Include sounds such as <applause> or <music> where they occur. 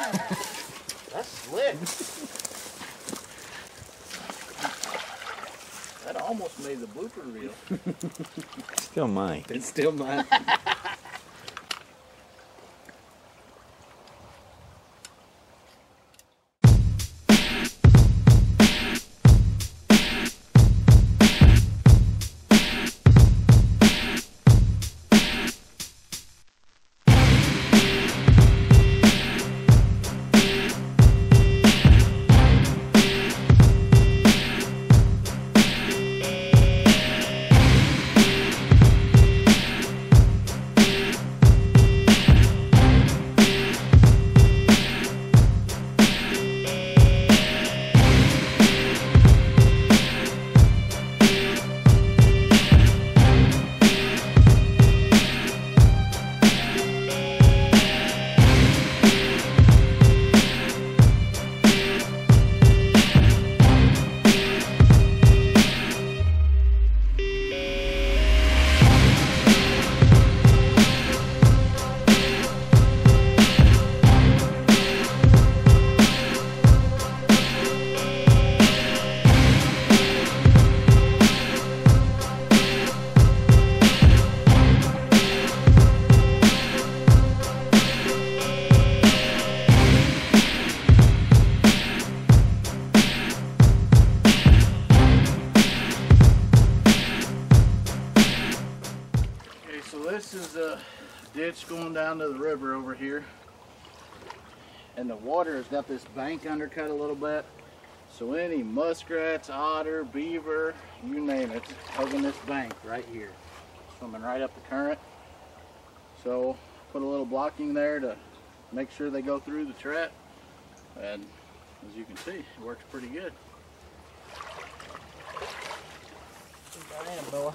That's slick. That almost made the blooper reel. still mine. It's still mine. <laughs> this is a ditch going down to the river over here. And the water has got this bank undercut a little bit. So any muskrats, otter, beaver, you name it, hugging this bank right here. Swimming right up the current. So put a little blocking there to make sure they go through the trap. And as you can see, it works pretty good. Noah.